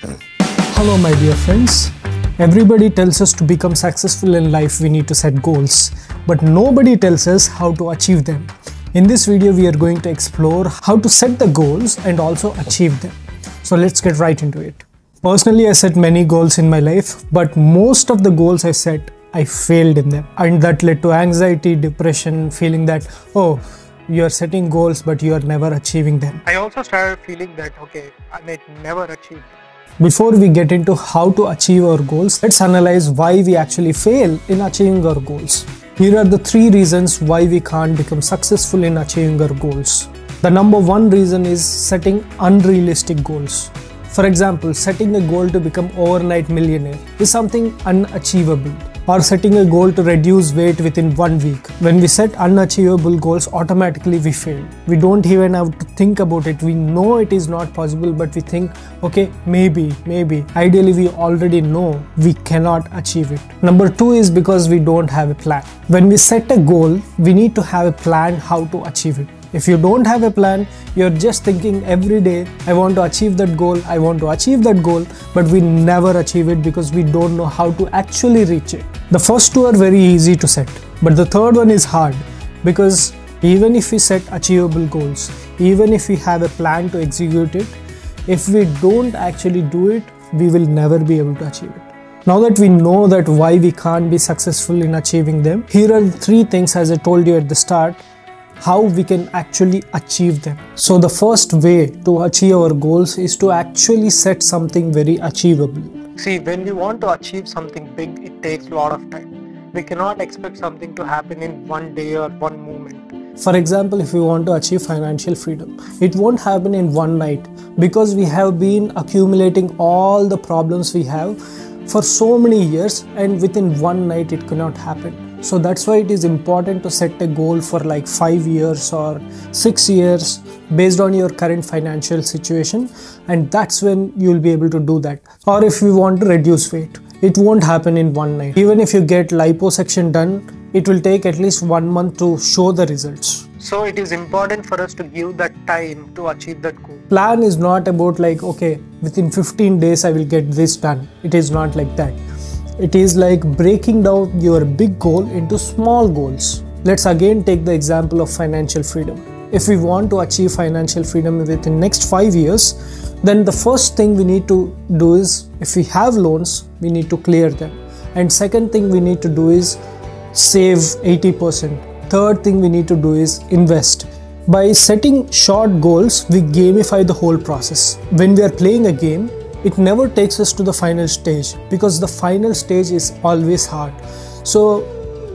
Hello, my dear friends. Everybody tells us to become successful in life, we need to set goals, but nobody tells us how to achieve them. In this video, we are going to explore how to set the goals and also achieve them. So, let's get right into it. Personally, I set many goals in my life, but most of the goals I set, I failed in them, and that led to anxiety, depression, feeling that, oh, you're setting goals but you're never achieving them. I also started feeling that okay, I may never achieve. Before we get into how to achieve our goals, let's analyze why we actually fail in achieving our goals. Here are the three reasons why we can't become successful in achieving our goals. The number one reason is setting unrealistic goals. For example, setting a goal to become overnight millionaire is something unachievable or setting a goal to reduce weight within one week. When we set unachievable goals, automatically we fail. We don't even have to think about it. We know it is not possible, but we think, okay, maybe, maybe. Ideally, we already know we cannot achieve it. Number two is because we don't have a plan. When we set a goal, we need to have a plan how to achieve it. If you don't have a plan, you're just thinking every day, I want to achieve that goal, I want to achieve that goal, but we never achieve it because we don't know how to actually reach it. The first two are very easy to set, but the third one is hard because even if we set achievable goals, even if we have a plan to execute it, if we don't actually do it, we will never be able to achieve it. Now that we know that why we can't be successful in achieving them, here are three things as I told you at the start how we can actually achieve them. So, the first way to achieve our goals is to actually set something very achievable. See, when we want to achieve something big, it takes a lot of time. We cannot expect something to happen in one day or one moment. For example, if we want to achieve financial freedom, it won't happen in one night because we have been accumulating all the problems we have for so many years, and within one night, it cannot happen so that's why it is important to set a goal for like 5 years or 6 years based on your current financial situation. And that's when you will be able to do that. Or if you want to reduce weight it won't happen in one night. Even if you get liposuction done it will take at least one month to show the results. So it is important for us to give that time to achieve that goal. Plan is not about like okay within 15 days i will get this done. It is not like that it is like breaking down your big goal into small goals. Let's again take the example of financial freedom. If we want to achieve financial freedom within next 5 years, then the first thing we need to do is if we have loans, we need to clear them. And second thing we need to do is save 80%. Third thing we need to do is invest. By setting short goals, we gamify the whole process. When we are playing a game, it never takes us to the final stage because the final stage is always hard. So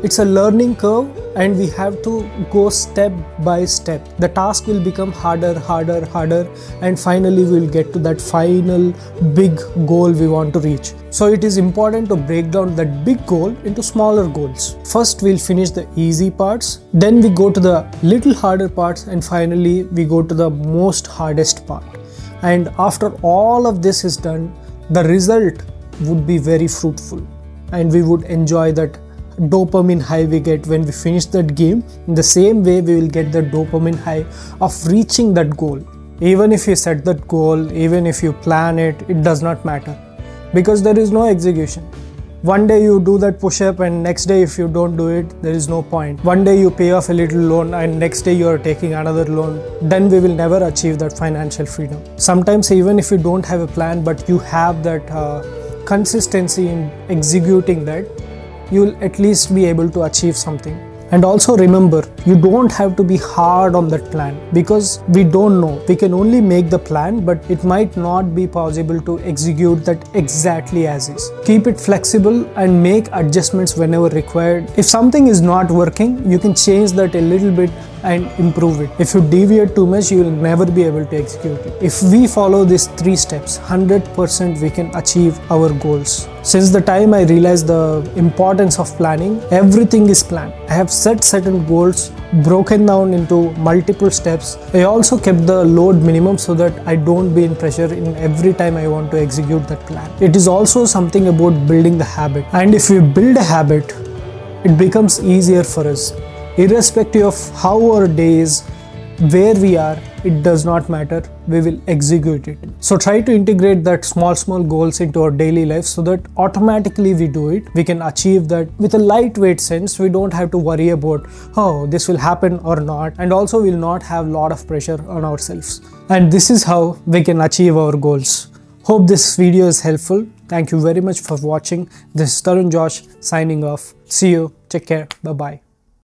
it's a learning curve and we have to go step by step. The task will become harder harder harder and finally we'll get to that final big goal we want to reach. So it is important to break down that big goal into smaller goals. First we'll finish the easy parts then we go to the little harder parts and finally we go to the most hardest part and after all of this is done the result would be very fruitful. And we would enjoy that dopamine high we get when we finish that game. In the same way we will get the dopamine high of reaching that goal. Even if you set that goal even if you plan it it does not matter. Because there is no execution one day you do that push up and next day if you don't do it there is no point. one day you pay off a little loan and next day you are taking another loan. Then we will never achieve that financial freedom. Sometimes even if you don't have a plan but you have that uh, consistency in executing that you'll at least be able to achieve something and also remember, you don't have to be hard on that plan because we don't know. We can only make the plan, but it might not be possible to execute that exactly as is. Keep it flexible and make adjustments whenever required. If something is not working, you can change that a little bit and improve it. If you deviate too much, you will never be able to execute it. If we follow these three steps, 100% we can achieve our goals. Since the time I realized the importance of planning, everything is planned. I have set certain goals broken down into multiple steps. I also kept the load minimum so that I don't be in pressure in every time I want to execute that plan. It is also something about building the habit. And if we build a habit, it becomes easier for us irrespective of how our day is where we are it does not matter. We will execute it. So try to integrate that small small goals into our daily life so that automatically we do it. We can achieve that with a lightweight sense. We don't have to worry about oh this will happen or not. And also we will not have lot of pressure on ourselves. And this is how we can achieve our goals. Hope this video is helpful. Thank you very much for watching. This is Tharun Josh signing off. See you. Take care. Bye bye